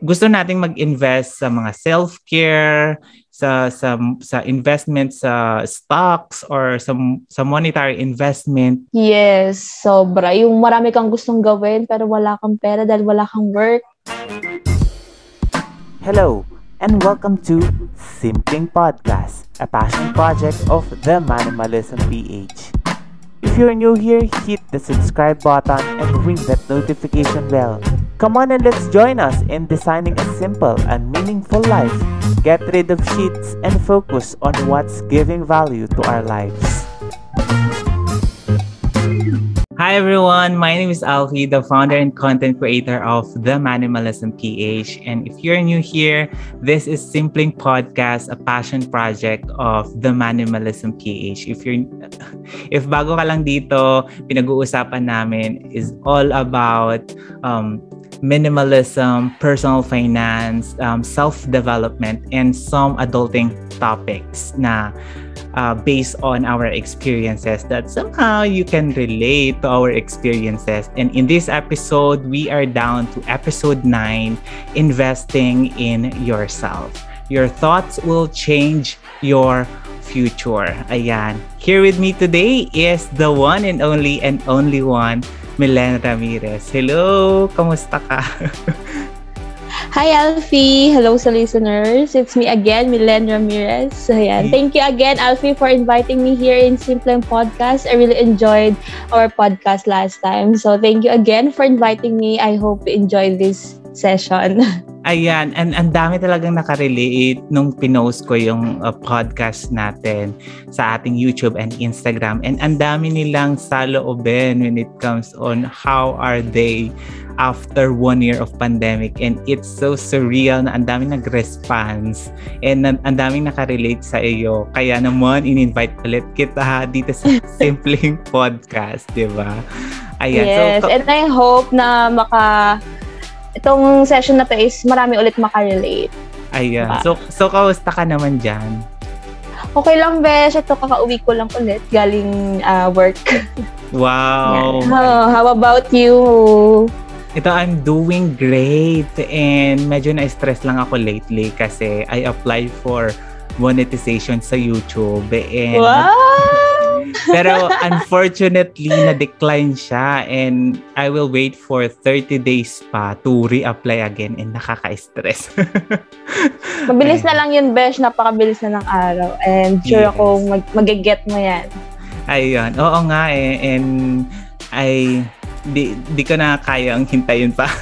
gusto nating mag-invest sa mga self-care, sa sa sa investment sa stocks or sa sa monetary investment. Yes, sobra. Yung marami kang gustong gawin pero wala kang pera dahil wala kang work. Hello and welcome to Simpling Podcast, a passion project of the Minimalism PH. If you're new here, hit the subscribe button and ring that notification bell Come on and let's join us in designing a simple and meaningful life. Get rid of sheets and focus on what's giving value to our lives. Hi everyone, my name is Alfie, the founder and content creator of The Minimalism PH. And if you're new here, this is Simpling Podcast, a passion project of The Minimalism PH. If you're if bago ka lang dito, pinag-uusapan namin is all about um, minimalism, personal finance, um, self-development, and some adulting topics na uh, based on our experiences that somehow you can relate to our experiences. And in this episode, we are down to episode 9 investing in yourself. Your thoughts will change your future. Ayan. Here with me today is the one and only and only one Milen Ramirez. Hello! Kamusta ka? Hi, Alfie! Hello sa listeners. It's me again, Milen Ramirez. So, ayan. Thank you again, Alfie, for inviting me here in Simple Podcast. I really enjoyed our podcast last time. So, thank you again for inviting me. I hope you enjoyed this session. Ayan, and ang dami talagang nakarelate nung pinost ko yung uh, podcast natin sa ating YouTube and Instagram. And ang dami nilang saloobin when it comes on how are they after one year of pandemic. And it's so surreal na ang dami nag-response and ang daming nakarelate sa iyo. Kaya naman, in-invite ulit kita dito sa Simpling Podcast, di ba? Ayan. Yes, so, and I hope na maka itong session na to is marami ulit makarelate. Ayan. Diba? So, so kamusta ka naman dyan? Okay lang, Besh. Ito, kakauwi ko lang ulit galing uh, work. Wow. Yeah. Oh, how about you? Ito, I'm doing great. And medyo na-stress lang ako lately kasi I applied for monetization sa YouTube. And wow! Pero unfortunately, na-decline siya and I will wait for 30 days pa to reapply again and nakaka-stress. Mabilis na lang yun, Besh. Napakabilis na ng araw. And sure yes. ako mag- mag-get mo yan. Ayun. Oo nga eh. And I di, di ko na kaya ang hintayin pa.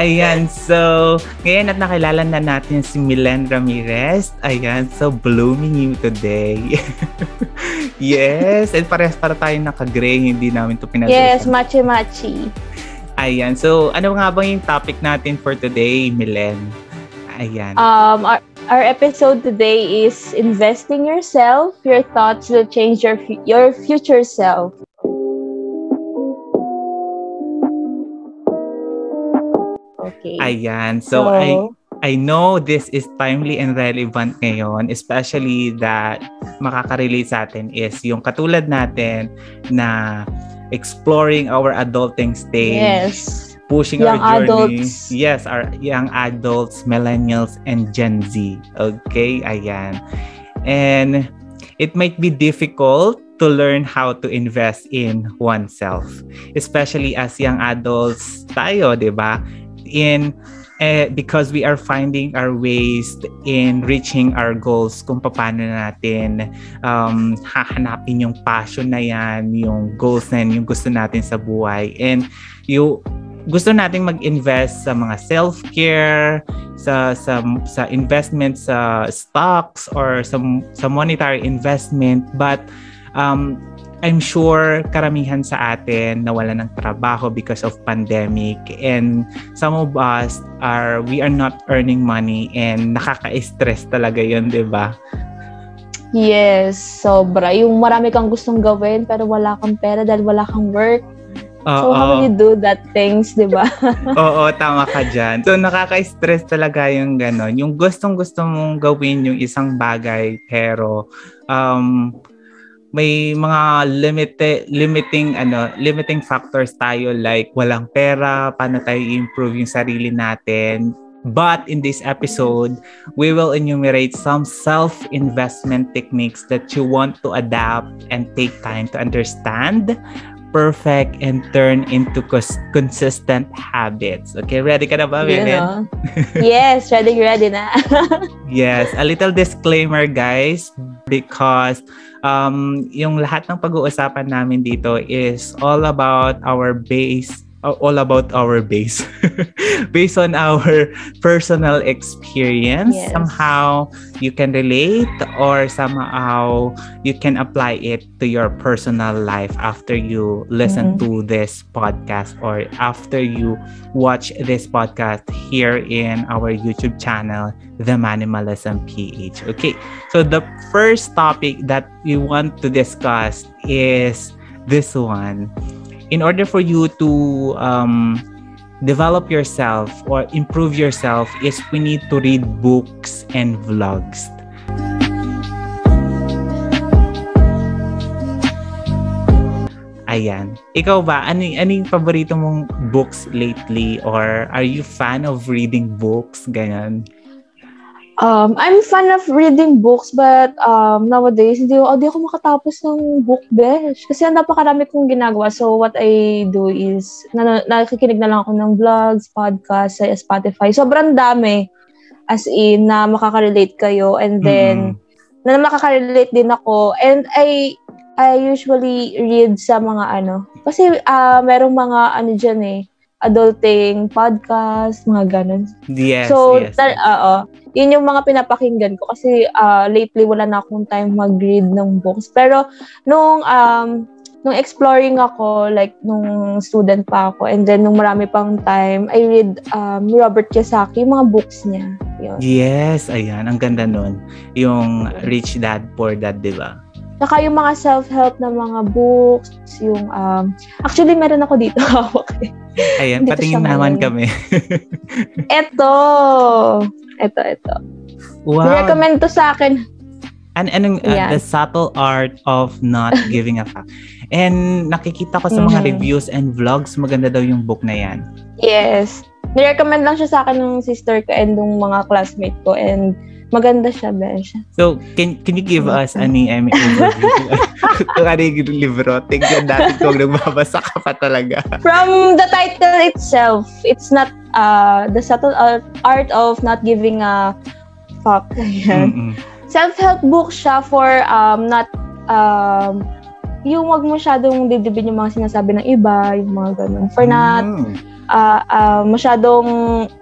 Ayan, so, ngayon at nakilala na natin si Milen Ramirez. Ayan, so blooming you today. yes, and parehas para tayo naka-gray, hindi namin to pinag Yes, machi-machi. Ayan, so ano nga bang yung topic natin for today, Milen? Ayan. Um, our, our episode today is investing yourself. Your thoughts will change your your future self. Okay. Ayan. So, so I I know this is timely and relevant ngayon, especially that makaka-relate sa atin is yung katulad natin na exploring our adulting stage. Yes. Pushing young our journey. Adults. Yes, our young adults, millennials, and Gen Z. Okay, ayan. And it might be difficult to learn how to invest in oneself. Especially as young adults tayo, di ba? In eh, because we are finding our ways in reaching our goals kung paano natin um, hahanapin yung passion na yan, yung goals na yan, yung gusto natin sa buhay. And you gusto nating mag-invest sa mga self-care, sa sa sa investment sa stocks or sa sa monetary investment but um I'm sure karamihan sa atin nawala ng trabaho because of pandemic and some of us are we are not earning money and nakaka-stress talaga 'yon, 'di ba? Yes, sobra. Yung marami kang gustong gawin pero wala kang pera dahil wala kang work. Uh, so, how will you do that things, di ba? Oo, tama ka dyan. So, nakaka-stress talaga yung gano'n. Yung gustong-gusto mong gawin yung isang bagay, pero um, may mga limited limiting ano limiting factors tayo like walang pera paano tayo improve yung sarili natin but in this episode we will enumerate some self-investment techniques that you want to adapt and take time to understand perfect and turn into cons- consistent habits. Okay, ready ka na ba, Vivian? yes, ready, ready na. yes, a little disclaimer, guys, because um, yung lahat ng pag-uusapan namin dito is all about our base all about our base based on our personal experience yes. somehow you can relate or somehow you can apply it to your personal life after you listen mm-hmm. to this podcast or after you watch this podcast here in our youtube channel the minimalism ph okay so the first topic that we want to discuss is this one in order for you to um, develop yourself or improve yourself is we need to read books and vlogs. Ayan. Ikaw ba, ano, ano yung paborito mong books lately? Or are you fan of reading books? Ganyan. Um, I'm fan of reading books but um, nowadays hindi, oh, hindi ako makatapos ng book besh kasi napakarami kong ginagawa. So what I do is na, nakikinig na lang ako ng vlogs, podcasts sa Spotify. Sobrang dami as in na makaka-relate kayo and then mm-hmm. na makaka-relate din ako and I I usually read sa mga ano kasi uh, merong mga ano diyan eh adulting podcast, mga ganun. Yes, so, yes. Tar- uh, yun yung mga pinapakinggan ko kasi uh, lately wala na akong time mag-read ng books. Pero nung um, nung exploring ako, like nung student pa ako, and then nung marami pang time, I read um, Robert Kiyosaki, mga books niya. Yun. Yes, ayan. Ang ganda nun. Yung Rich Dad, Poor Dad, di ba? Saka yung mga self-help na mga books, yung, um, actually meron ako dito hawak eh. Ayan, dito patingin naman kami. ito! Ito, ito. Wow. Recommend to sa akin. And anong uh, yeah. the subtle art of not giving a fuck. And nakikita ko sa mga mm-hmm. reviews and vlogs, maganda daw yung book na yan. Yes. Nirecommend lang siya sa akin ng sister ko and ng mga classmate ko and Maganda siya, Besh. So, can can you give us any I mean, overview? Kung ano yung libro? Tingnan natin kung nagbabasa ka pa talaga. From the title itself, it's not uh, the subtle art of not giving a fuck. Self-help book siya for um, not um, yung wag mo masyadong didibin yung mga sinasabi ng iba, yung mga ganun. For not mm uh, uh, masyadong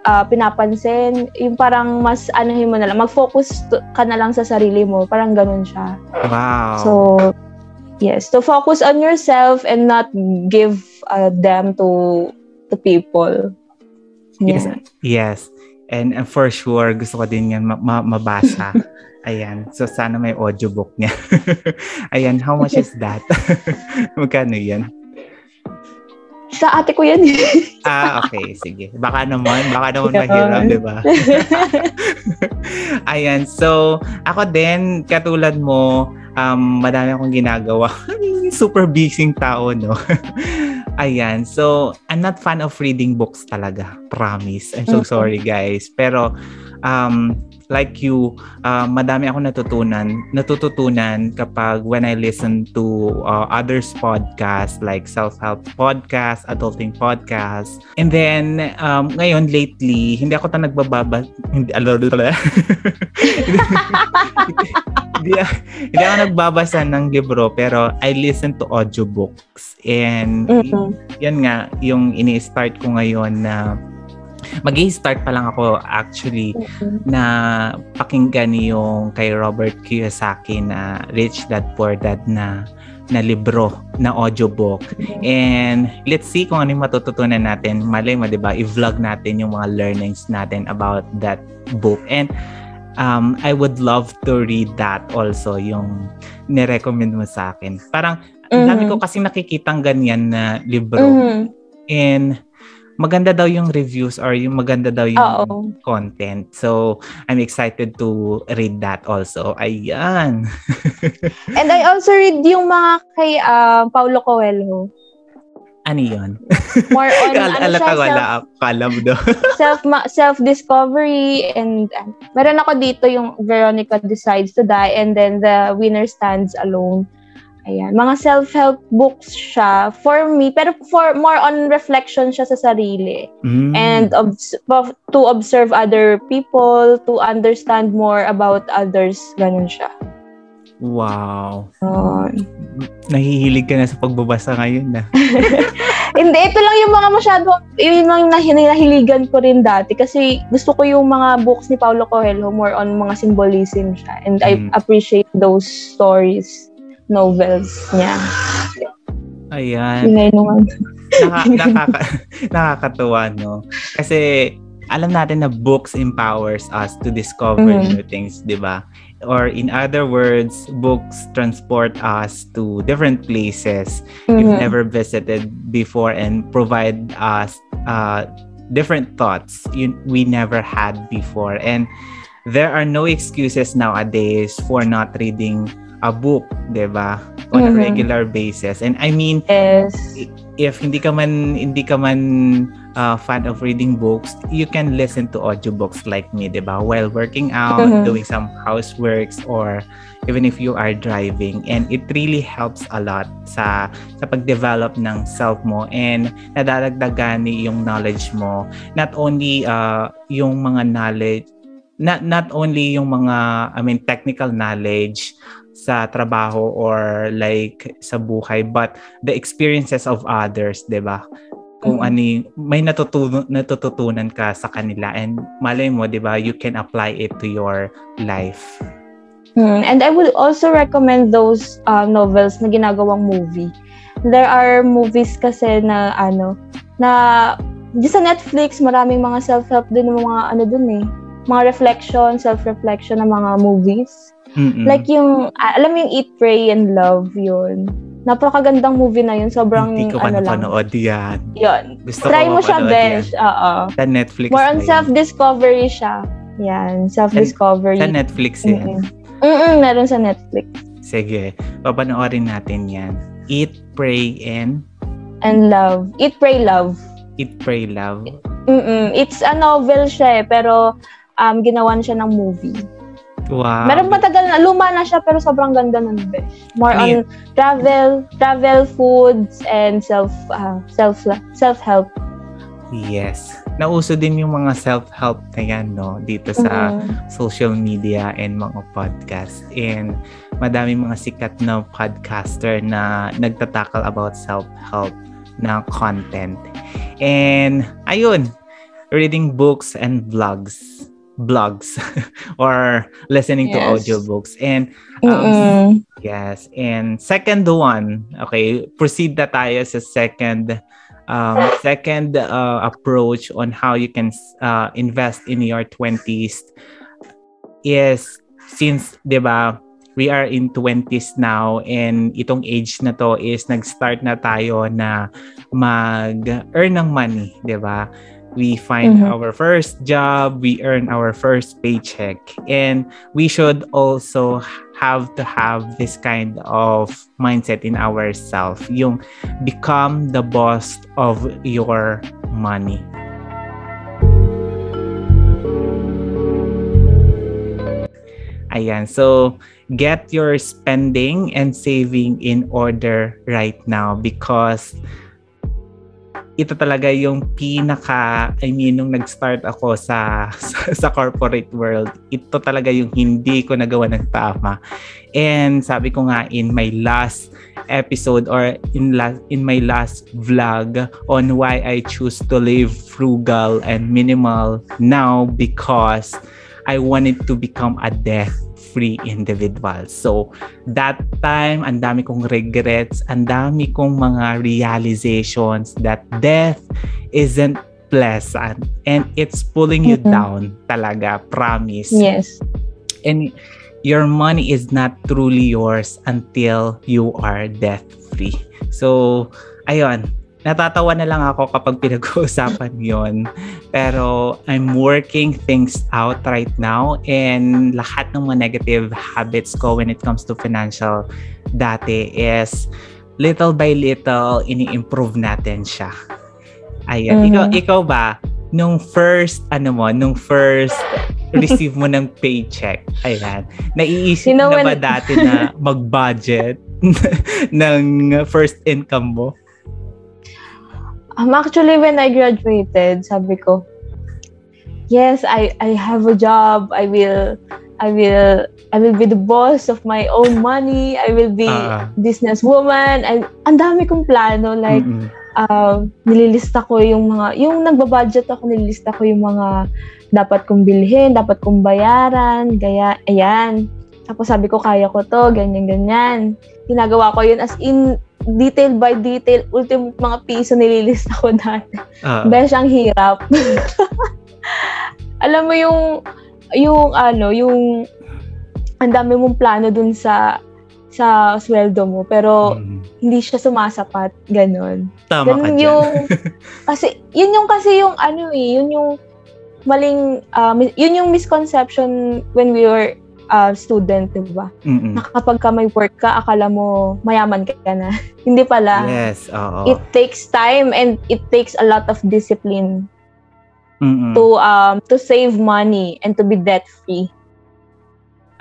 uh, pinapansin, yung parang mas anuhin mo na lang, mag-focus ka na lang sa sarili mo. Parang ganun siya. Wow. So, yes, to focus on yourself and not give uh, them to to people. Yeah. Yes. Yes. And, and for sure, gusto ko din yan ma- ma- mabasa. Ayan. So, sana may audiobook niya. Ayan. How much is that? Magkano yan? Sa ate ko yan. ah, okay. Sige. Baka naman, baka naman mahirap, di ba? Ayan. So, ako din, katulad mo, um, madami akong ginagawa. Super busy tao, no? Ayan. So, I'm not fan of reading books talaga. Promise. I'm so sorry, guys. Pero, um, like you, uh, madami ako natutunan, natututunan kapag when I listen to uh, others podcast like self-help podcast, adulting podcast. And then um, ngayon lately, hindi ako ta nagbababa hindi hindi, hindi ako nagbabasa ng libro pero I listen to audiobooks and mm-hmm. yan nga yung ini-start ko ngayon na mag start pa lang ako actually mm-hmm. na pakinggan yung kay Robert Kiyosaki na Rich Dad Poor Dad na na libro, na audiobook. Mm-hmm. And let's see kung ano yung matututunan natin. Malay mo, di ba? I-vlog natin yung mga learnings natin about that book. And um, I would love to read that also, yung nirecommend mo sa akin. Parang, mm-hmm. dami ko kasi nakikitang ganyan na libro. Mm-hmm. And maganda daw yung reviews or yung maganda daw yung Oo. content. So, I'm excited to read that also. Ayan. And I also read yung mga kay uh, Paulo Coelho. Ano yun? More on, Al- ano siya, wala self, alam do. self, self-discovery and uh, meron ako dito yung Veronica Decides to Die and then The Winner Stands Alone. Ayan, mga self-help books siya for me, pero for more on reflection siya sa sarili. Mm. And ob- to observe other people, to understand more about others, ganun siya. Wow. Uh, Nahihilig ka na sa pagbabasa ngayon na. Hindi, ito lang yung mga masyado, yung mga nahihiligan ko rin dati kasi gusto ko yung mga books ni Paulo Coelho more on mga symbolism siya. And mm. I appreciate those stories novels niya. Ayan. Naka, nakaka, nakakatuwa, no? Kasi alam natin na books empowers us to discover mm-hmm. new things, di ba? Or in other words, books transport us to different places mm-hmm. you've never visited before and provide us uh, different thoughts you, we never had before. And there are no excuses nowadays for not reading a book, 'di ba? On mm-hmm. a regular basis. And I mean, yes. if hindi ka man hindi ka man uh, fan of reading books, you can listen to audiobooks like me, 'di ba? While working out, mm-hmm. doing some houseworks or even if you are driving and it really helps a lot sa sa pag-develop ng self mo and nadadagdagan yung knowledge mo not only uh, yung mga knowledge not not only yung mga I mean technical knowledge sa trabaho or like sa buhay but the experiences of others, 'di ba? Kung mm-hmm. ano may natutunan natututunan ka sa kanila and malay mo, 'di ba, you can apply it to your life. Hmm. And I would also recommend those uh, novels na ginagawang movie. There are movies kasi na ano na just sa Netflix, maraming mga self-help din mga ano dun eh. Mga reflection, self-reflection ng mga movies. Mm-mm. Like yung, alam mo yung Eat, Pray, and Love, yun. Napakagandang movie na yun. Sobrang, Hindi ko ano lang. napanood yan. Yun. Gusto Try mo siya, Besh. Oo. Sa Netflix More on self-discovery siya. Yan, self-discovery. Sa, sa Netflix yan? Mm-mm. Mm-mm, meron sa Netflix. Sige, papanoorin natin yan. Eat, Pray, and... And Love. Eat, Pray, Love. Eat, Pray, Love. Mm-mm. It's a novel siya eh, pero um, ginawan siya ng movie. Wow. Meron matagal na, luma na siya pero sobrang ganda nun, besh. More on travel, travel, foods, and self, uh, self, self-help. Yes. Nauso din yung mga self-help na yan, no? Dito sa mm-hmm. social media and mga podcast. And madami mga sikat na podcaster na nagtatakal about self-help na content. And ayun, reading books and vlogs blogs or listening yes. to audiobooks and um, yes and second one okay proceed na tayo sa second um, second uh, approach on how you can uh, invest in your 20s is since 'di ba we are in 20s now and itong age na to is nag-start na tayo na mag-earn ng money, 'di ba? We find mm-hmm. our first job, we earn our first paycheck. And we should also have to have this kind of mindset in ourselves. Yung become the boss of your money. Ayan. So, get your spending and saving in order right now because ito talaga yung pinaka I mean nung nag-start ako sa, sa sa corporate world ito talaga yung hindi ko nagawa ng tama. And sabi ko nga in my last episode or in last in my last vlog on why I choose to live frugal and minimal now because I wanted to become a death free individual. So, that time, ang dami kong regrets, ang dami kong mga realizations that death isn't pleasant and it's pulling you mm-hmm. down talaga, promise. Yes. And your money is not truly yours until you are death free. So, ayun, natatawa na lang ako kapag pinag-uusapan yon Pero I'm working things out right now and lahat ng mga negative habits ko when it comes to financial dati is little by little ini-improve natin siya. Ayan. Mm-hmm. Ikaw, ikaw ba, nung first, ano mo, nung first receive mo ng paycheck, ayan, naiisip you know, na ba when... dati na mag-budget ng first income mo? Um, actually, when I graduated, sabi ko, yes, I, I have a job. I will, I will, I will be the boss of my own money. I will be uh, businesswoman. I, ang dami kong plano. Like, mm-hmm. uh, nililista ko yung mga, yung nagbabudget ako, nililista ko yung mga dapat kong bilhin, dapat kong bayaran, gaya, ayan. Tapos sabi ko, kaya ko to, ganyan, ganyan. Ginagawa ko yun as in, detail by detail, ultimate mga piso nililista ko dati. Uh. Besh, ang hirap. Alam mo yung, yung ano, yung, ang dami mong plano dun sa, sa sweldo mo, pero mm. hindi siya sumasapat, ganon. Tama ganun ka yung, kasi, yun yung kasi yung ano eh, yun yung maling, um, yun yung misconception when we were uh, student, di ba? mm kapag ka may work ka, akala mo mayaman ka na. Hindi pala. Yes, oo. It takes time and it takes a lot of discipline Mm-mm. to um to save money and to be debt free.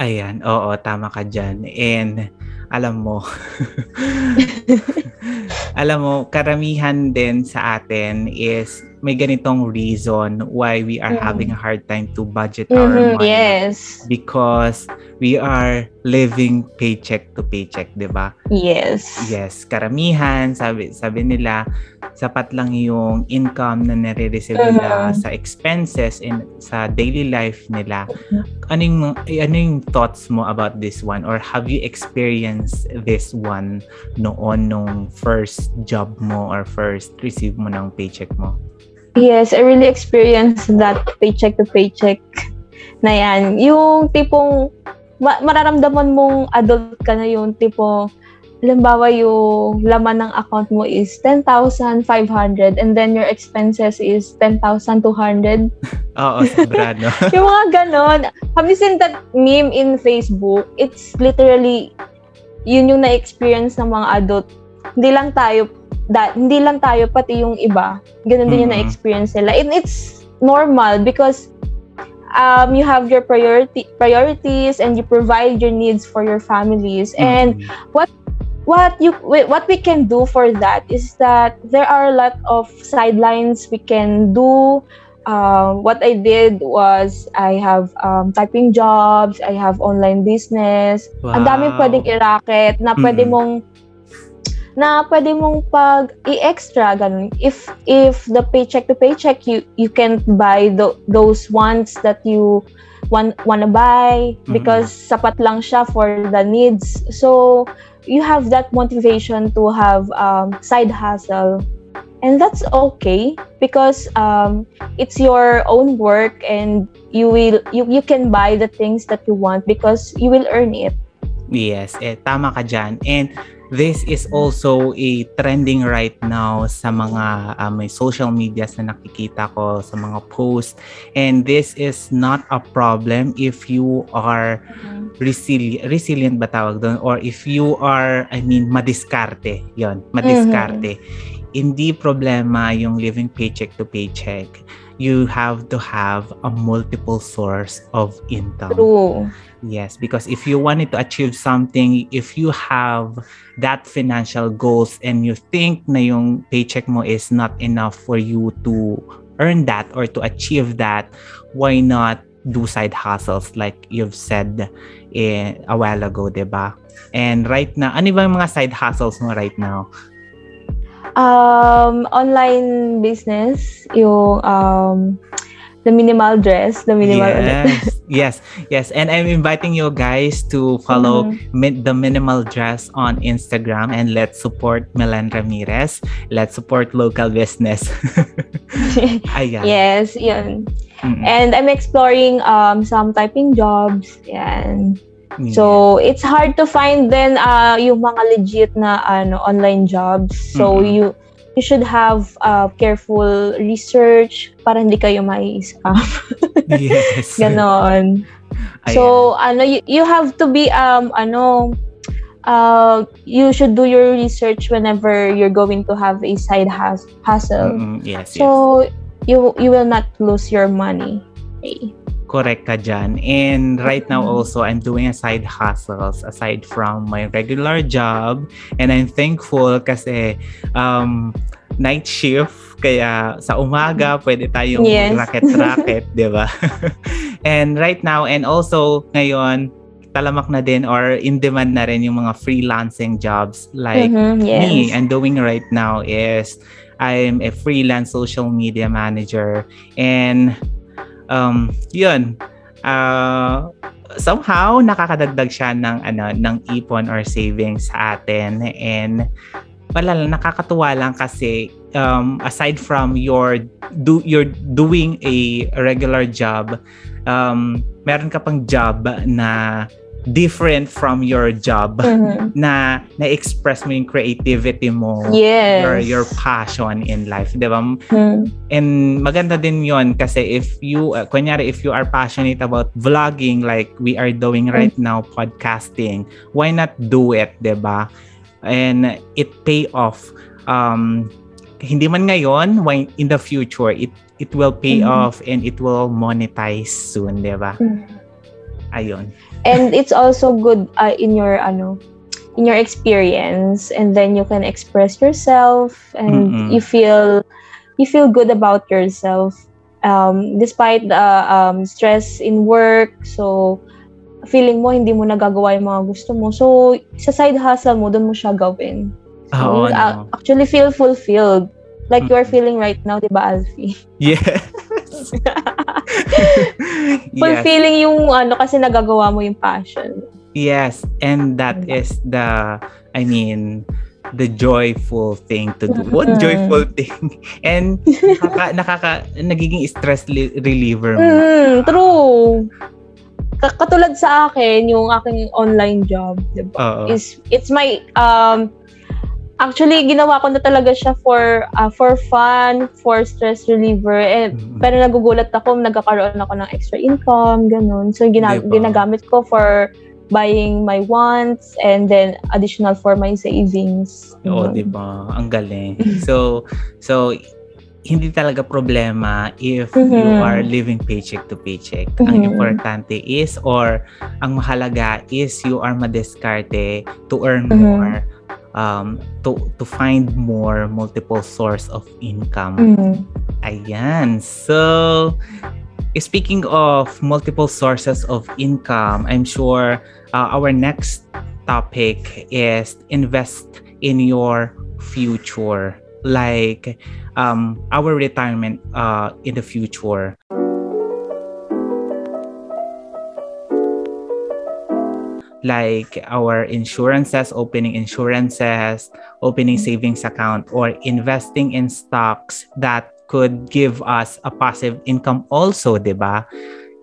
Ayan, oo, tama ka dyan. And alam mo, alam mo, karamihan din sa atin is may ganitong reason why we are mm. having a hard time to budget mm-hmm, our money. Yes. Because we are living paycheck to paycheck, 'di ba? Yes. Yes, karamihan sabi sabi nila sapat lang yung income na nare-receive uh-huh. nila sa expenses in sa daily life nila. Uh-huh. Ano yung ano yung thoughts mo about this one or have you experienced this one noon nung first job mo or first receive mo ng paycheck mo? Yes, I really experienced that paycheck to paycheck na yan. Yung tipong ma- mararamdaman mong adult ka na yung tipo halimbawa yung laman ng account mo is 10,500 and then your expenses is 10,200. Oo, sobra, no? yung mga ganon. Have you seen that meme in Facebook? It's literally, yun yung na-experience ng mga adult. Hindi lang tayo, da, hindi lang tayo, pati yung iba. Ganon din mm-hmm. yung na-experience nila. And it's normal because um, you have your priority priorities and you provide your needs for your families. Mm-hmm. And what what you what we can do for that is that there are a lot of sidelines we can do um, what I did was I have um, typing jobs, I have online business. Wow. Ang daming pwedeng i-racket na pwede mm-hmm. mong na pwede mong pag i-extra ganun. If if the paycheck to paycheck you you can't buy the, those ones that you want wanna buy because mm-hmm. sapat lang siya for the needs. So you have that motivation to have um, side hustle and that's okay because um, it's your own work and you will you, you can buy the things that you want because you will earn it yes eh, tama ka dyan. And this is also a trending right now sa mga uh, may social medias na nakikita ko sa mga posts. And this is not a problem if you are mm-hmm. resilient resilient ba tawag doon? Or if you are I mean madiskarte. Yon madiskarte. Mm-hmm. hindi problema yung living paycheck to paycheck you have to have a multiple source of income True. Yes, because if you wanted to achieve something, if you have that financial goals and you think na yung paycheck mo is not enough for you to earn that or to achieve that, why not do side hustles like you've said eh, a while ago, 'di ba? And right now, ano ba yung mga side hustles mo right now? Um, online business, yung um, the minimal dress, the minimal yes, yes, yes. And I'm inviting you guys to follow mm-hmm. the minimal dress on Instagram and let's support Milan Ramirez. Let's support local business. Ayan. Yes, yun. Mm-hmm. And I'm exploring um some typing jobs. Yan. Yeah. So, it's hard to find then uh, yung mga legit na ano online jobs. So, mm-hmm. you you should have uh, careful research para hindi kayo mai-scam. yes. Ganon. So, ano, you, you have to be, um, ano, uh, you should do your research whenever you're going to have a side has- hustle. Mm-mm, yes, So, you you will not lose your money. Okay. Correct ka dyan. And right now Mhm. also, I'm doing a side hustles aside from my regular job. And I'm thankful kasi um, night shift, kaya sa umaga pwede tayong Yes. racket-racket, di ba? and right now, and also ngayon, talamak na din or in demand na rin yung mga freelancing jobs like Mhm, yes. me I'm doing right now is I'm a freelance social media manager and um yun. Uh, somehow nakakadagdag siya ng ano ng ipon or savings sa atin. And wala lang nakakatuwa lang kasi um, aside from your do you're doing a regular job um, meron ka pang job na different from your job Mhm. na na-express mo yung creativity mo Yes. your your passion in life, 'di ba? Mhm. And maganda din 'yon kasi if you uh, kunyari if you are passionate about vlogging like we are doing right now podcasting, why not do it, 'di ba? And it pay off um hindi man ngayon, why in the future it it will pay Mhm. off and it will monetize soon, 'di ba? Mhm. Ayun. And it's also good uh, in your ano in your experience. And then you can express yourself and Mm-mm. you feel you feel good about yourself. Um, despite the um, stress in work so feeling mo hindi mo nagagawa yung mga gusto mo. So sa side hustle mo doon mo siya gawin. So, Oo, you no. actually feel fulfilled. Like you are feeling right now di ba Alfie? Yes. yes. fulfilling yung ano kasi nagagawa mo yung passion Yes, and that is the I mean the joyful thing to do. What Mhm. joyful thing? And nakaka, nakaka nagiging stress li- reliever mo. Mm, true. Ka- Katulad sa akin, yung aking online job, di ba? Oo. Is it's my um actually ginawa ko na talaga siya for uh, for fun, for stress reliever. Eh, Mm. pero nagugulat ako, nagkakaroon ako ng extra income, ganun. So gina- Diba? ginagamit ko for buying my wants and then additional for my savings. Oo, Ganun. 'di ba? Ang galing. So so hindi talaga problema if you Mhm. are living paycheck to paycheck. Ang Mhm. importante is or ang mahalaga is you are madiskarte to earn Mhm. more um to to find more multiple source of income. Mhm. Ayan. So, speaking of multiple sources of income, I'm sure uh, our next topic is invest in your future, like um, our retirement uh, in the future. Like our insurances, opening insurances, opening savings account, or investing in stocks that could give us a passive income also, 'di ba?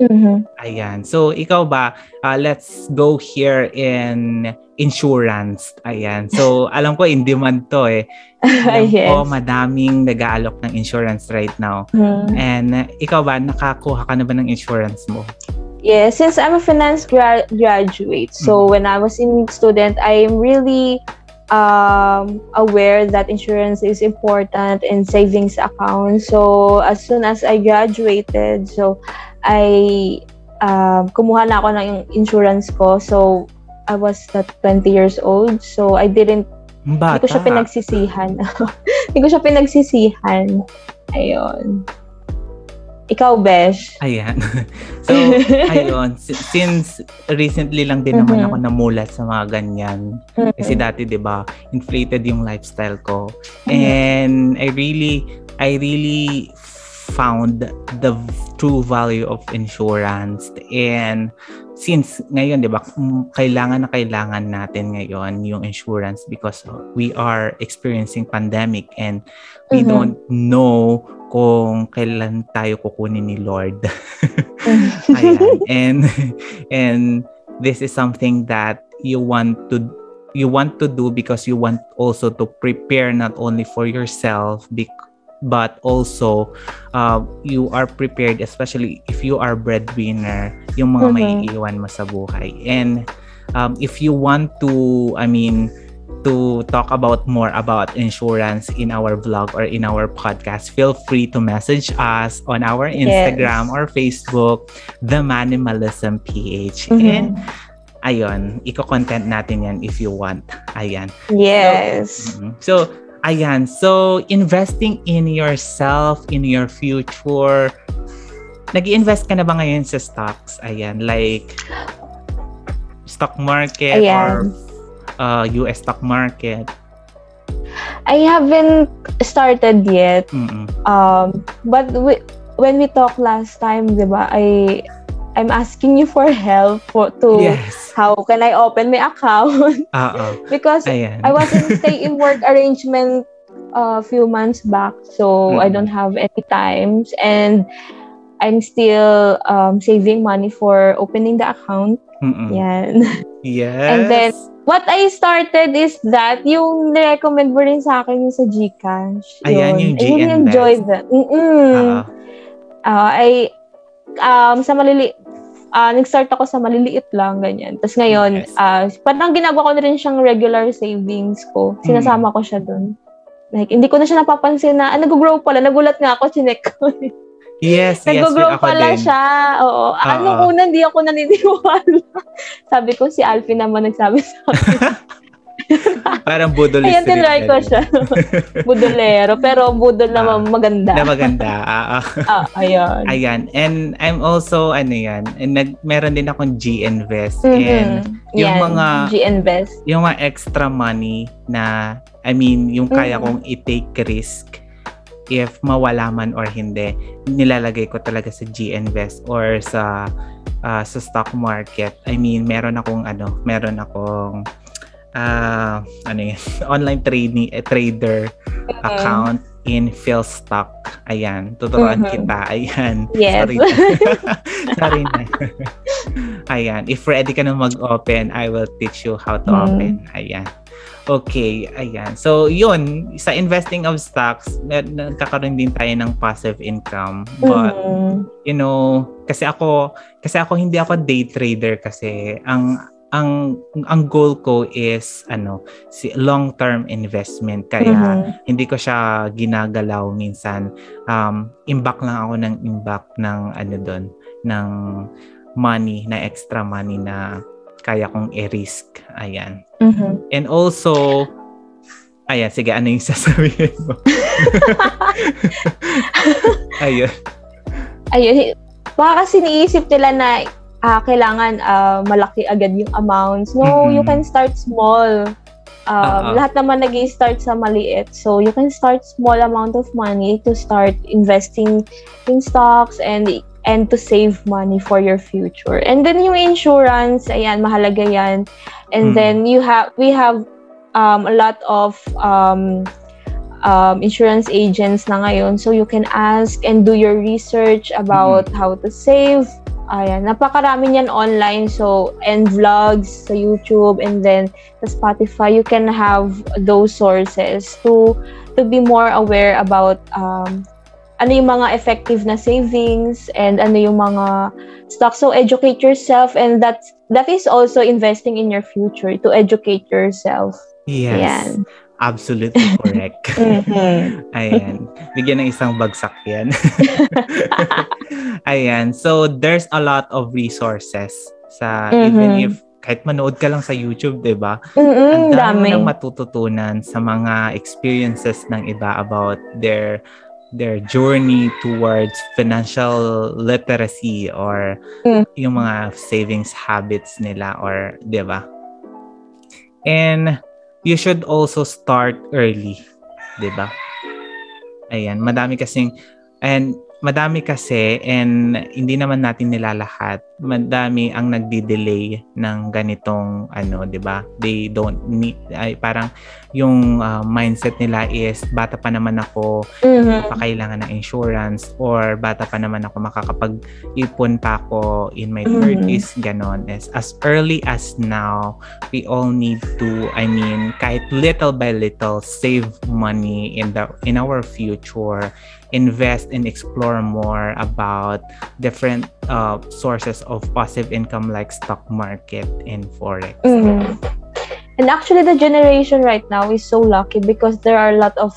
Mhm. Ayan. So, ikaw ba, uh, let's go here in insurance. Ayan. So, alam ko in demand to eh. Alam yes. ko madaming nag-aalok ng insurance right now. Mhm. And uh, ikaw ba, nakakuha ka na ba ng insurance mo? Yeah, since I'm a finance gra- graduate, so Mhm. when I was in student, I'm really um, aware that insurance is important in savings account. So as soon as I graduated, so I um, kumuha na ako ng insurance ko. So I was not 20 years old, so I didn't Ang hindi Bata. ko siya pinagsisihan. Hindi ko siya pinagsisihan. Ayun. Ikaw, Besh. Ayan. so, ayun. Si- Since recently lang din naman Mhm. ako namulat sa mga ganyan. Kasi dati, di ba, inflated yung lifestyle ko. And I really, I really found the true value of insurance. And since ngayon, di ba, mm, kailangan na kailangan natin ngayon yung insurance because we are experiencing pandemic and we Mhm. don't know kung kailan tayo kukunin ni Lord. Ayan. and and this is something that you want to you want to do because you want also to prepare not only for yourself but also uh, you are prepared especially if you are breadwinner yung mga mm-hmm. may iwan mo sa buhay and um, if you want to I mean to talk about more about insurance in our vlog or in our podcast, feel free to message us on our Instagram yes. or Facebook, The Manimalism PH. Mm-hmm. And ayun, iko-content natin yan if you want. Ayan. Yes. So, mm-hmm. so ayan. So, investing in yourself, in your future, nag invest ka na ba ngayon sa stocks? Ayan, like stock market ayan. or uh, US stock market? I haven't started yet. Mm-mm. Um, but we, when we talked last time, 'di ba? I I'm asking you for help for to yes. how can I open my account? Uh-oh. because Ayan. I was in stay in work arrangement a uh, few months back, so mm-hmm. I don't have any times and I'm still um, saving money for opening the account. Mm-mm. Yan. Yes. And then what I started is that yung recommend mo rin sa akin yung sa Gcash. Ayan, yung GN I really enjoy that. Mm-mm. Uh, uh, I, um, sa malili, uh, nag-start ako sa maliliit lang, ganyan. Tapos ngayon, yes. uh, parang ginagawa ko na rin siyang regular savings ko. Sinasama mm. ko siya dun. Like, hindi ko na siya napapansin na, ah, nag-grow pala. Nagulat nga ako, chinek ko. Yes, Nag-grow yes, pala din. siya. Oo. Uh-oh. Anong una, hindi ako naniniwala. Sabi ko, si Alfie naman nagsabi sa akin. Parang budol Ayan, tinry ko siya. Budolero. Pero budol na uh, maganda. Na maganda. Uh, uh, ayan. Ayan. And I'm also, ano yan, and nag, meron din akong G-Invest. Mm-hmm. And yung yan, mga, G-Invest. Yung mga extra money na, I mean, yung kaya mm-hmm. kong i-take risk if mawala man or hindi, nilalagay ko talaga sa GInvest or sa uh, sa stock market. I mean, meron akong ano, meron akong uh, ano yun, online trading eh, trader mm-hmm. account in Philstock. Ayan, tuturuan mm-hmm. kita. Ayan. Yes. Sorry. Sorry na. Ayan, if ready ka na mag-open, I will teach you how to mm. open. Ayan. Okay, ayan. So, yun, sa investing of stocks, nagkakaroon din tayo ng passive income. But, mm-hmm. you know, kasi ako, kasi ako hindi ako day trader kasi ang ang ang goal ko is ano si long term investment kaya mm-hmm. hindi ko siya ginagalaw minsan um imbak lang ako ng imbak ng ano doon ng money na extra money na kaya kong i-risk. Ayan. Mm-hmm. And also, ayan, sige, ano yung sasabihin mo? ayun. Ayun. Baka kasi niisip nila na uh, kailangan uh, malaki agad yung amounts. No, mm-hmm. you can start small. Um, uh-huh. Lahat naman nag start sa maliit. So, you can start small amount of money to start investing in stocks and and to save money for your future. And then yung insurance, ayan, mahalaga yan. And mm. then you have, we have um, a lot of um, um, insurance agents na ngayon. So you can ask and do your research about mm. how to save. Ayan, napakarami niyan online. So, and vlogs sa YouTube and then sa Spotify, you can have those sources to to be more aware about um, ano yung mga effective na savings and ano yung mga stocks. So educate yourself and that that is also investing in your future to educate yourself. Yes. Ayan. Absolutely correct. mm-hmm. Ayan. Bigyan ng isang bagsak yan. Ayan. So, there's a lot of resources sa mm-hmm. even if kahit manood ka lang sa YouTube, 'di ba? Mm-hmm, Ang dami nang matututunan sa mga experiences ng iba about their their journey towards financial literacy or mm. yung mga savings habits nila or 'di ba? And you should also start early, 'di ba? Ayan, madami kasing and madami kasi and hindi naman natin nilalahat. Madami ang nagdi-delay ng ganitong ano, 'di ba? They don't need ay parang yung uh, mindset nila is bata pa naman ako, mm-hmm. pa kailangan ng insurance or bata pa naman ako makakapag-ipon pa ako in my mm-hmm. 30s, ganon. Is as early as now, we all need to, I mean, kahit little by little, save money in the in our future invest and explore more about different uh, sources of passive income like stock market and forex. Mm-hmm. And actually, the generation right now is so lucky because there are a lot of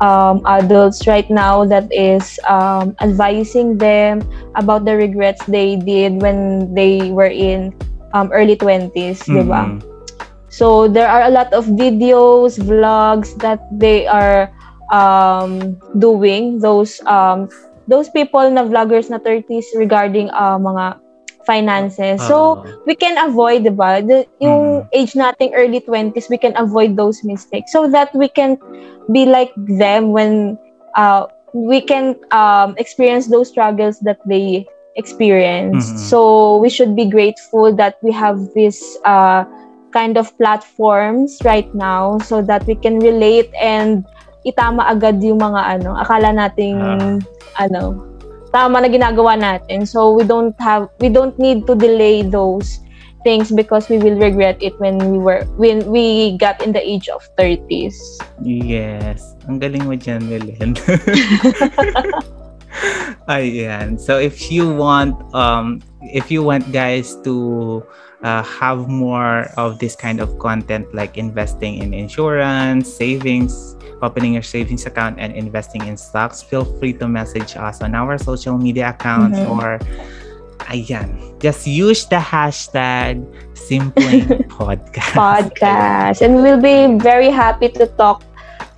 um, adults right now that is um, advising them about the regrets they did when they were in um, early 20s, mm-hmm. So there are a lot of videos, vlogs that they are um, doing those um, those people na vloggers na 30s regarding uh, mga finances. So, uh, we can avoid, di ba? The, yung mm. age nating early 20s, we can avoid those mistakes so that we can be like them when uh, we can um, experience those struggles that they experienced. Mm-hmm. So, we should be grateful that we have this uh, kind of platforms right now so that we can relate and itama agad yung mga ano, akala nating uh. ano, tama na ginagawa natin. So we don't have we don't need to delay those things because we will regret it when we were when we got in the age of 30s. Yes. Ang galing mo dyan, Milen. Ayan. So if you want um if you want guys to uh, have more of this kind of content like investing in insurance, savings, opening your savings account and investing in stocks, feel free to message us on our social media accounts mm-hmm. or ayan, just use the hashtag Simpling Podcast. Podcast. And we'll be very happy to talk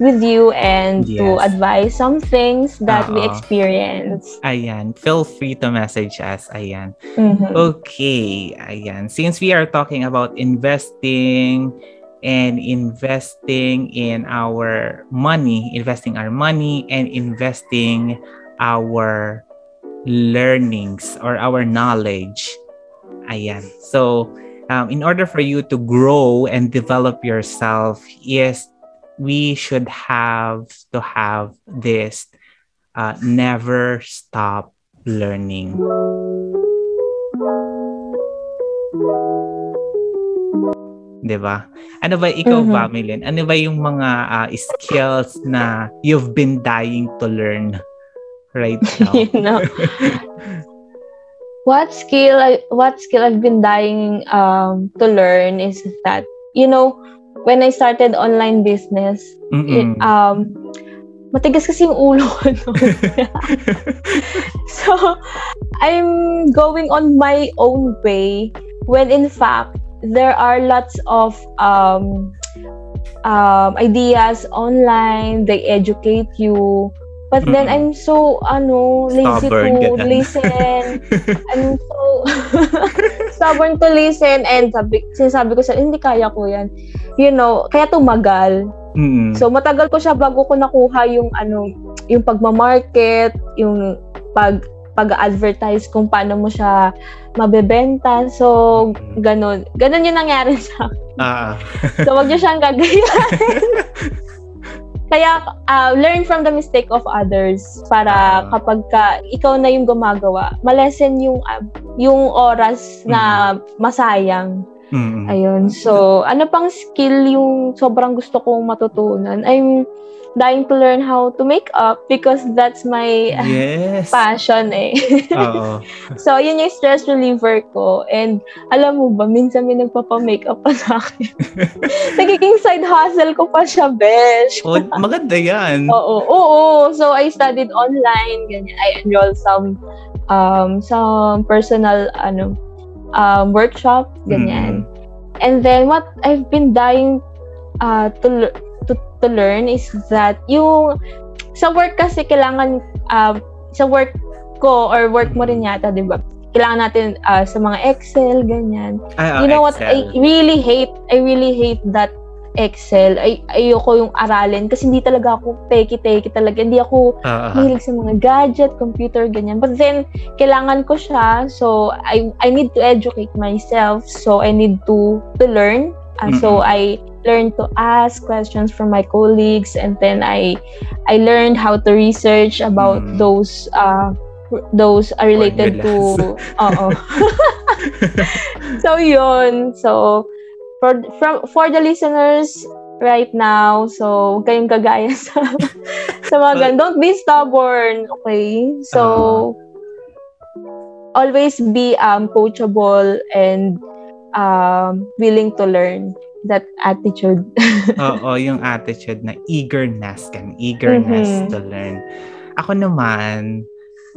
with you and yes. to advise some things that Uh-oh. we experience. Ayan, feel free to message us. Ayan. Mm-hmm. Okay, ayan. Since we are talking about investing, and investing in our money, investing our money and investing our learnings or our knowledge. Ayan. So, um, in order for you to grow and develop yourself, yes, we should have to have this uh, never stop learning. 'di ba? Ano ba ikaw mm-hmm. ba, Millen? Ano ba yung mga uh, skills na you've been dying to learn right now? you know, what skill I, what skill I've been dying um, to learn is that you know, when I started online business, it, um matigas kasi yung ulo ko so, I'm going on my own way when in fact there are lots of um, um, ideas online. They educate you. But then mm. I'm so ano lazy stubborn, to listen. I'm so stubborn to listen and sabi sinasabi ko sa hindi kaya ko 'yan. You know, kaya tumagal. Mm. So matagal ko siya bago ko nakuha yung ano, yung pagma-market, yung pag pag-advertise kung paano mo siya mabebenta. So, ganun. Ganun yung nangyari sa akin. Ah. so, wag niyo siyang gagayahin. Kaya, uh, learn from the mistake of others para uh, kapag ka, ikaw na yung gumagawa, malesen yung, uh, yung oras na mm. masayang. Mm-hmm. Ayun. So, ano pang skill yung sobrang gusto kong matutunan? I'm dying to learn how to make up because that's my yes. passion eh. Oo. so, yun yung stress reliever ko. And alam mo ba, minsan may nagpapa-make up pa sa akin. Nagiging side hustle ko pa siya, besh. oh, maganda yan. Oo, oo. So, I studied online, ganyan. I enrolled some um, some personal ano um, workshop, ganyan. Mm. And then, what I've been dying uh, to to, to learn is that yung sa work kasi kailangan uh, sa work ko or work mo rin yata, 'di ba? Kailangan natin uh, sa mga Excel ganyan. Ay, oh, you know Excel. what? I really hate I really hate that Excel. Ay ayoko yung aralin kasi hindi talaga ako peki-teki talaga. Hindi ako uh-huh. mahilig sa mga gadget, computer ganyan. But then kailangan ko siya. So I I need to educate myself. So I need to to learn Uh, so I learned to ask questions from my colleagues and then I I learned how to research about mm. those uh, those are related to oo. so yun. So for from for the listeners right now, so kayong kagaya sa sa mga gan- don't be stubborn, okay? So uh, always be um coachable and um willing to learn that attitude. Oo, yung attitude na eagerness kan, eagerness mm-hmm. to learn. Ako naman,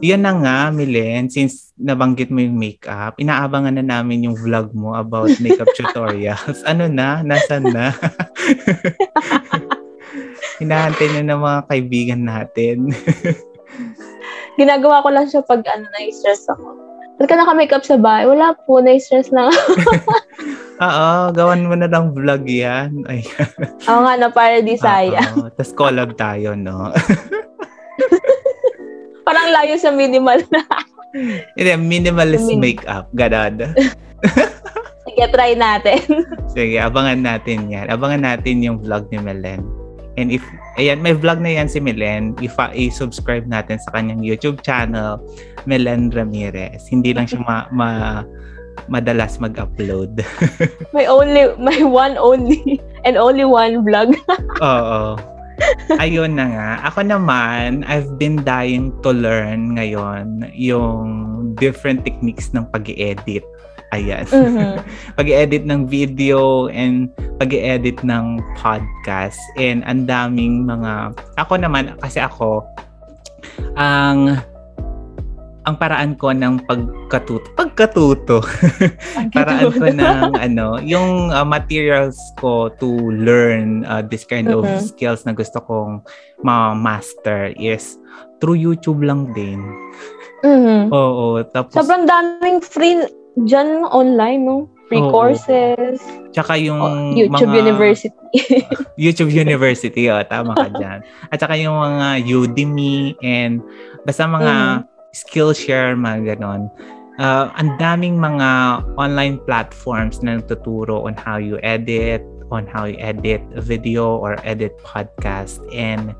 yan na nga, Milen, since nabanggit mo yung makeup, inaabangan na namin yung vlog mo about makeup tutorials. Ano na? Nasaan na? Hinahantay na ng mga kaibigan natin. Ginagawa ko lang siya pag ano, na-stress ako. Ba't ka naka-makeup sa bahay? Wala po, na-stress lang Oo, gawan mo na lang vlog yan. Ay. Oo nga, na para di sayang. Tapos collab tayo, no? Parang layo sa minimal na. Hindi, minimalist Min- makeup. Ganun. Sige, try natin. Sige, abangan natin yan. Abangan natin yung vlog ni Melen. And if, ayan, may vlog na yan si Melen. If uh, i-subscribe natin sa kanyang YouTube channel, Melen Ramirez. Hindi lang siya ma, ma madalas mag-upload. may only, may one only, and only one vlog. Oo. Ayun na nga. Ako naman, I've been dying to learn ngayon yung different techniques ng pag edit Ayan. Mm-hmm. pag edit ng video and pag edit ng podcast. And ang daming mga... Ako naman, kasi ako, ang ang paraan ko ng pagkatuto, pagkatuto, paraan ko ng ano, yung uh, materials ko to learn uh, this kind mm-hmm. of skills na gusto kong ma-master is through YouTube lang din. Mm-hmm. Oo, tapos sobrang daming free dyan online, no? Free Oo. courses. Tsaka yung oh, YouTube mga, University. YouTube University, oh, tama ka dyan. At saka yung mga Udemy and basta mga mm Skillshare, mga ganon. Uh, ang daming mga online platforms na nagtuturo on how you edit, on how you edit video or edit podcast. And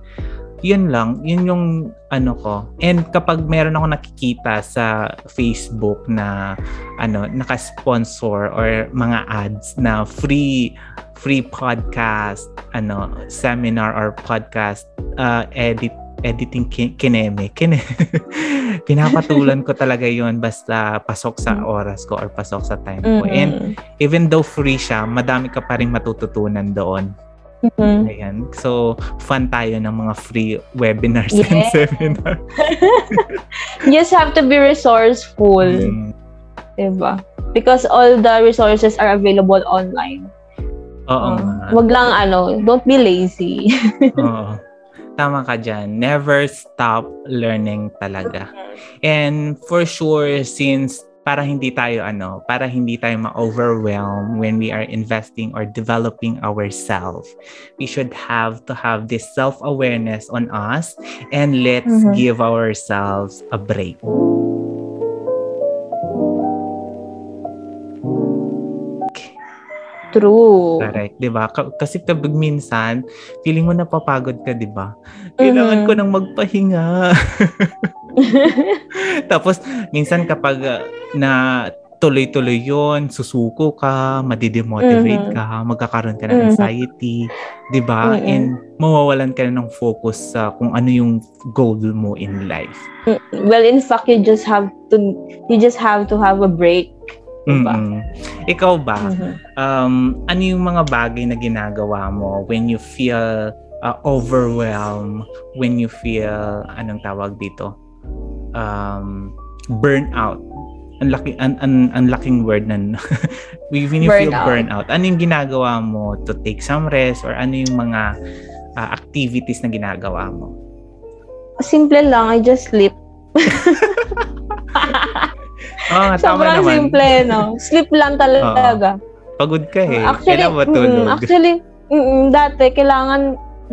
yun lang, yun yung ano ko. And kapag meron ako nakikita sa Facebook na ano, naka-sponsor or mga ads na free free podcast, ano, seminar or podcast uh, edit editing kineme. Kine pinapatulan ko talaga yon basta pasok sa mm. oras ko or pasok sa time ko. Mm-hmm. And even though free siya, madami ka pa rin matututunan doon. Mm-hmm. Ayan. So, fun tayo ng mga free webinars yeah. and seminar. you just have to be resourceful. Mm. Diba? Because all the resources are available online. Oo. Um, wag lang ano, don't be lazy. Oo tama ka dyan. Never stop learning talaga. And for sure, since para hindi tayo ano, para hindi tayo ma-overwhelm when we are investing or developing ourselves. We should have to have this self-awareness on us and let's mm-hmm. give ourselves a break. True. Correct, 'di ba? kasi kapag minsan, feeling mo napapagod ka, 'di ba? Kailangan mm-hmm. ko nang magpahinga. Tapos minsan kapag uh, na tuloy-tuloy yon susuko ka, madidemotivate mm-hmm. ka, magkakaroon ka ng anxiety, mm-hmm. 'di ba? Mm-hmm. And mawawalan ka na ng focus sa kung ano yung goal mo in life. Mm, well, in fact, you just have to you just have to have a break Diba? Mm-hmm. Ikaw ba, mm-hmm. um, ano yung mga bagay na ginagawa mo when you feel uh, overwhelmed, when you feel, anong tawag dito? Um, burnout. Ang laki an, an, an laking word nan. when you burn feel out. burnout, ano yung ginagawa mo to take some rest or ano yung mga uh, activities na ginagawa mo? Simple lang, I just sleep. Oh, tama Sobrang naman. simple, no? Sleep lang talaga. Oo. Pagod ka eh. Actually, Kailangan matulog. Mm, actually, mm, dati, kailangan,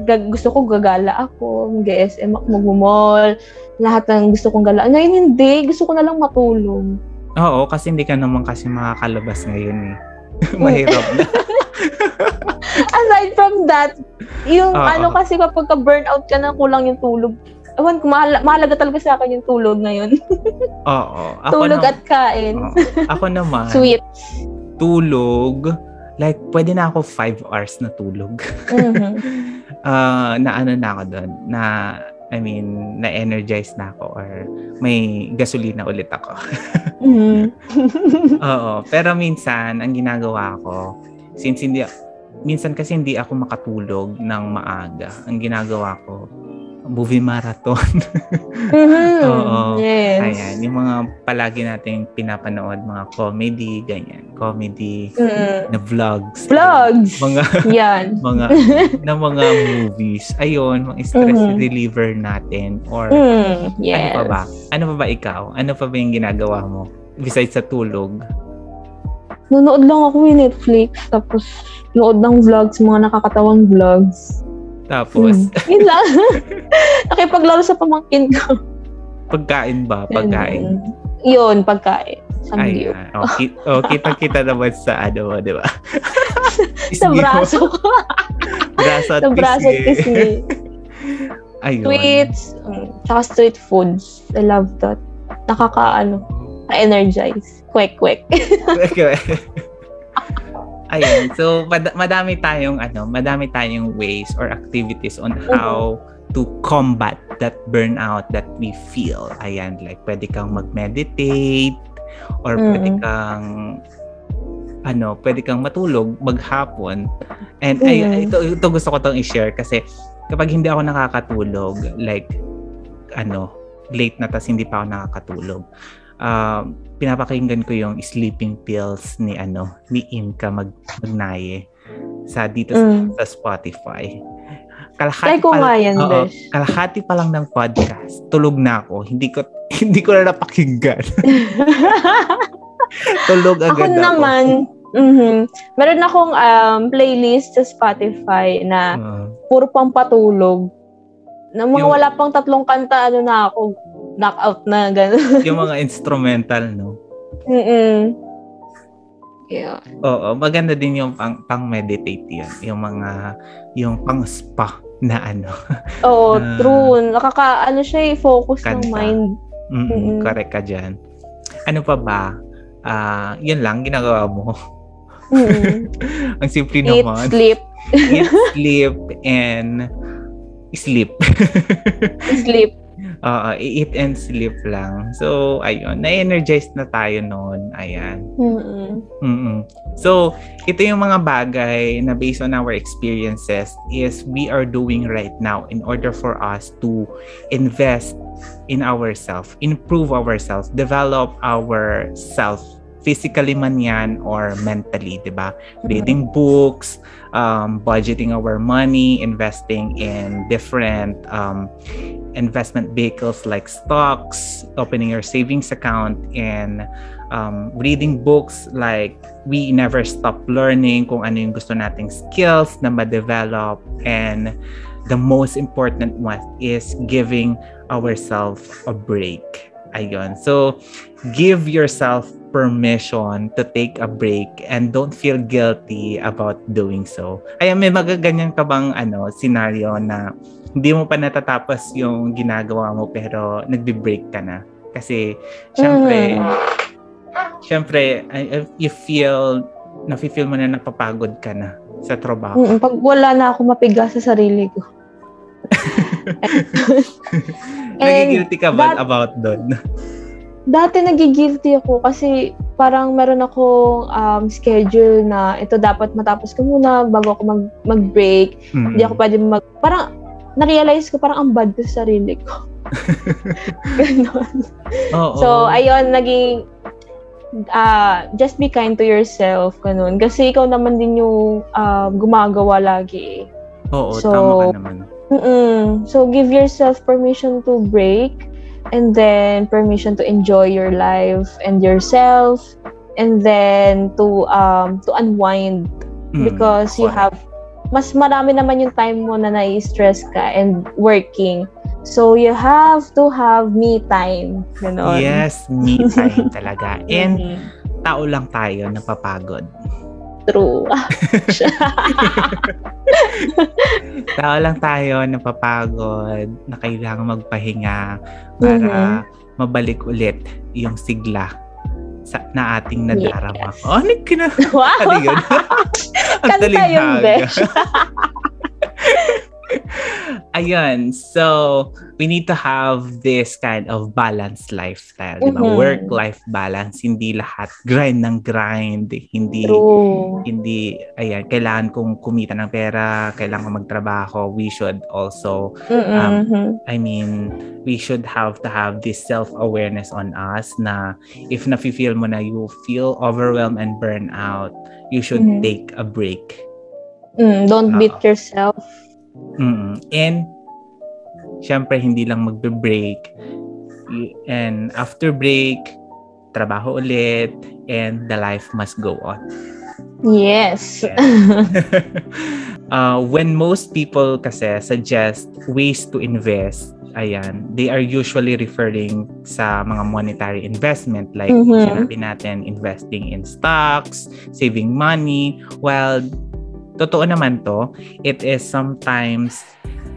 gag, gusto ko gagala ako, mag-SM ako, mag-mall, lahat ng gusto kong gala. Ngayon hindi, gusto ko na lang matulog. Oo, kasi hindi ka naman kasi makakalabas ngayon eh. Mahirap na. Aside from that, yung uh, ano kasi kapag ka burnout ka na kulang yung tulog. Ewan ko, mahal- mahalaga talaga sa akin yung tulog ngayon. Oo. tulog na- at kain. Oo. Ako naman. Sweet. Tulog. Like, pwede na ako 5 hours na tulog. mm-hmm. uh, na ano na ako doon. Na, I mean, na-energize na ako or may gasolina ulit ako. mm-hmm. Oo. Pero minsan, ang ginagawa ko, since hindi, minsan kasi hindi ako makatulog ng maaga. Ang ginagawa ko, movie marathon. mm-hmm. Oo. Yes. Ayan, yung mga palagi nating pinapanood, mga comedy, ganyan. Comedy, mm-hmm. na vlogs. Vlogs! Mga, Yan. mga, na mga movies. Ayun, mga stress mm-hmm. reliever natin. Or, mm, yes. ano pa ba? Ano pa ba ikaw? Ano pa ba yung ginagawa mo? Besides sa tulog? Nanood lang ako yung Netflix. Tapos, nood ng vlogs, mga nakakatawang vlogs. Tapos? Hmm. Yun lang. Nakipaglaro sa pamangkin ko. Pagkain ba? Pagkain? Yun, pagkain. Samgyup. Ayan. Oh, ki- oh, kita-kita naman sa ano mo, di ba? sa braso ko. braso at Sa braso at pisngi. Ayun. Sweets. Um, tsaka street foods. I love that. Nakaka, ano, energize Kwek-kwek. Ayun. So, mad- madami tayong ano, madami tayong ways or activities on how to combat that burnout that we feel. Ayan, like pwede kang mag-meditate or mm-hmm. pwede kang ano, pwede kang matulog maghapon. And mm-hmm. ay, ito, ito gusto ko tong i-share kasi kapag hindi ako nakakatulog, like ano, late na tas hindi pa ako nakakatulog. Uh, pinapakinggan ko yung sleeping pills ni ano ni Inka mag magnaye sa dito mm. sa, Spotify. Kalahati pa, nga yan, oo, kalahati pa lang ng podcast. Tulog na ako. Hindi ko hindi ko na napakinggan. Tulog agad ako. Ako naman, mm-hmm. meron akong um, playlist sa Spotify na uh, puro pang patulog. Na mga yung, wala pang tatlong kanta, ano na ako, knockout na, gano'n. yung mga instrumental, no? Mm Yeah. Oo, maganda din yung pang, pang-meditate yun. Yung mga, yung pang-spa na ano. Oo, uh, true. Nakaka, ano siya, eh, focus kanta. ng mind. Mm-mm, mm-hmm. Correct ka dyan. Ano pa ba? Uh, yun lang, ginagawa mo. Mm-hmm. Ang simple Eat, naman. sleep. Eat, sleep, and sleep. sleep. Oo, eat and sleep lang. So, ayun, na-energized na tayo noon. Ayan. Mm-mm. Mm-mm. So, ito yung mga bagay na based on our experiences is we are doing right now in order for us to invest in ourselves, improve ourselves, develop ourself physically man yan or mentally, di ba? Reading books, um, budgeting our money, investing in different um, investment vehicles like stocks, opening your savings account, and um, reading books like We Never Stop Learning, kung ano yung gusto nating skills na ma-develop. And the most important one is giving ourselves a break. Ayun. So, give yourself permission to take a break and don't feel guilty about doing so. Ay, may magaganyan ka bang ano, scenario na hindi mo pa natatapos yung ginagawa mo pero nagbe-break ka na. Kasi, syempre, mm. syempre, you feel, nafe-feel mo na napapagod ka na sa trabaho. Mm, pag wala na ako mapiga sa sarili ko. Nagigilty ka ba about doon? Dati nagigilty ako kasi parang meron akong um, schedule na ito dapat matapos ko muna bago ako mag, mag-break. Mm-hmm. Hindi ako pwede mag... Parang na-realize ko parang ang bad ko sa sarili ko. Ganon. Oh, so, oh. ayun, naging uh, just be kind to yourself, ganun. Kasi ikaw naman din yung uh, gumagawa lagi. Oo, so, tama ka naman. Mm-mm. So, give yourself permission to break and then permission to enjoy your life and yourself and then to um to unwind mm, because you have mas marami naman yung time mo na nai-stress ka and working. So, you have to have me time. Ganon. Yes, me time talaga. And mm-hmm. tao lang tayo napapagod. True. Tao lang tayo napapagod, na kailangan magpahinga para mm-hmm. mabalik ulit yung sigla sa, na ating nadarama. Yes. Oh, ano kina? Wow! Ano yun? Kanta yung besh. Ayun. So, we need to have this kind of balanced lifestyle. Mm-hmm. Diba? Work-life balance. Hindi lahat grind ng grind. Hindi, True. hindi, ayan, kailangan kong kumita ng pera, kailangan kong magtrabaho. We should also, um, I mean, we should have to have this self-awareness on us na if na-feel mo na you feel overwhelmed and burn out, you should mm-hmm. take a break. Mm, don't uh, beat yourself Mm. And syempre hindi lang magbe-break. And after break, trabaho ulit and the life must go on. Yes. uh, when most people kasi suggest ways to invest, ayan, they are usually referring sa mga monetary investment like mm-hmm. sinabi natin investing in stocks, saving money, while totoo naman to, it is sometimes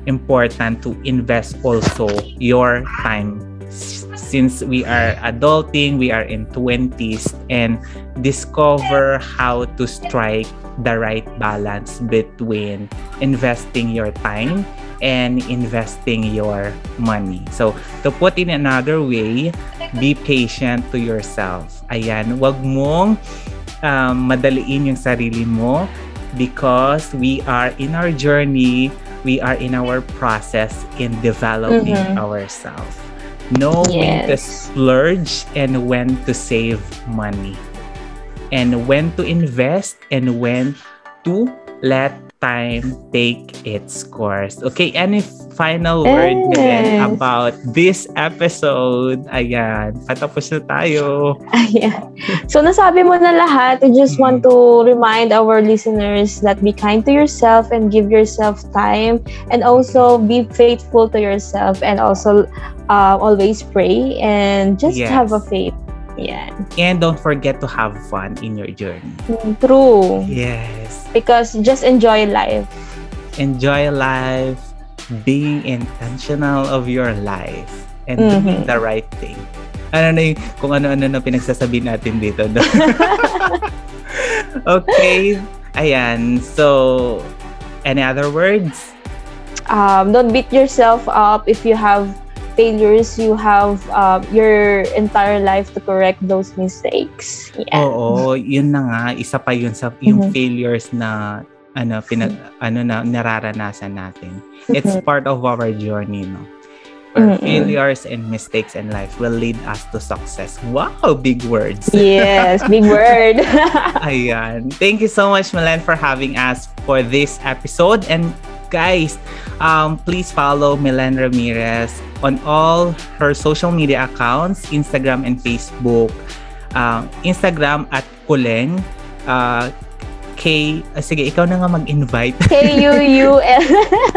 important to invest also your time since we are adulting, we are in 20s and discover how to strike the right balance between investing your time and investing your money. So, to put in another way, be patient to yourself. Ayan, wag mong um, madaliin yung sarili mo because we are in our journey, we are in our process in developing mm-hmm. ourselves. Know yes. when to splurge and when to save money. And when to invest and when to let time take its course. Okay, any final word yes. about this episode? Ayan, patapos na tayo. Ayan. So nasabi mo na lahat. I just want to remind our listeners that be kind to yourself and give yourself time and also be faithful to yourself and also uh, always pray and just yes. have a faith. Yeah. And don't forget to have fun in your journey. True. Yes because just enjoy life. Enjoy life, being intentional of your life, and mm-hmm. doing the right thing. Ano na yung, kung ano-ano na pinagsasabi natin dito. No? okay. Ayan. So, any other words? Um, don't beat yourself up if you have failures, you have uh, your entire life to correct those mistakes. Yeah. Oo, yun na nga, isa pa yun sa yung mm-hmm. failures na ano pinag ano na nararanasan natin. It's mm-hmm. part of our journey, no. Our mm-hmm. failures and mistakes in life will lead us to success. Wow, big words. Yes, big word. Ayan. Thank you so much, Milan, for having us for this episode. And guys, um, please follow Milan Ramirez on all her social media accounts, Instagram and Facebook. Uh, Instagram at Kuleng. Uh, K, uh, sige, ikaw na nga mag-invite. K-U-U-L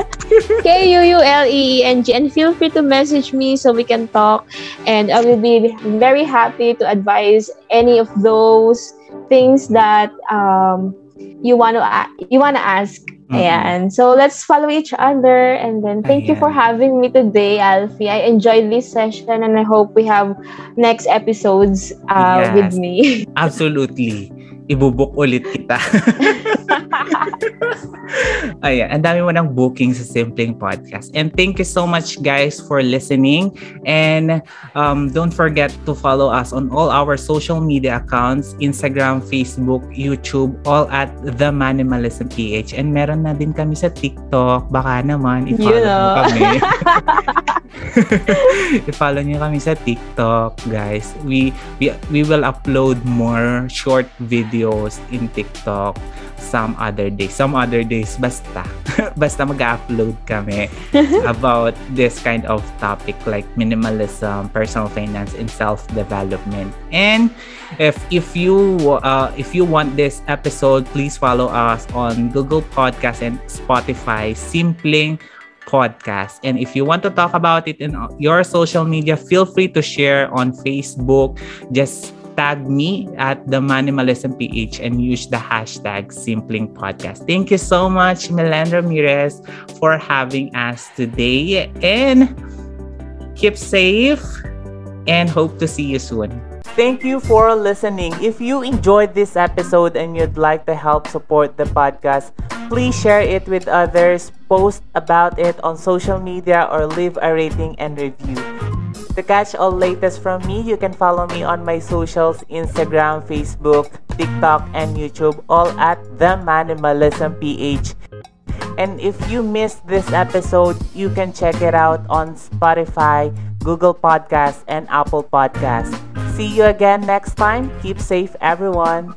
K-U-U-L-E-E-N-G and feel free to message me so we can talk and I will be very happy to advise any of those things that um, you want to you want to ask Mm-hmm. Ayan. So, let's follow each other. And then, thank Ayan. you for having me today, Alfie. I enjoyed this session and I hope we have next episodes uh, yes. with me. Absolutely. Ibubuk ulit kita. Ayan, ang dami mo ng booking sa Simpling Podcast. And thank you so much guys for listening. And um, don't forget to follow us on all our social media accounts, Instagram, Facebook, YouTube, all at The Manimalism PH. And meron na din kami sa TikTok. Baka naman, i-follow you know. kami. i-follow niyo kami sa TikTok, guys. We, we, we will upload more short videos in TikTok some other day. Some other days, basta. basta mag-upload kami about this kind of topic like minimalism, personal finance, and self-development. And if if you uh, if you want this episode, please follow us on Google Podcast and Spotify. Simpling podcast. And if you want to talk about it in your social media, feel free to share on Facebook. Just tag me at the Manimalism PH and use the hashtag Simpling Podcast. Thank you so much, Melandra Ramirez, for having us today. And keep safe and hope to see you soon. Thank you for listening. If you enjoyed this episode and you'd like to help support the podcast, please share it with others, post about it on social media, or leave a rating and review. To catch all latest from me, you can follow me on my socials Instagram, Facebook, TikTok, and YouTube, all at The Manimalism PH. And if you missed this episode, you can check it out on Spotify, Google Podcasts, and Apple Podcasts. See you again next time. Keep safe, everyone.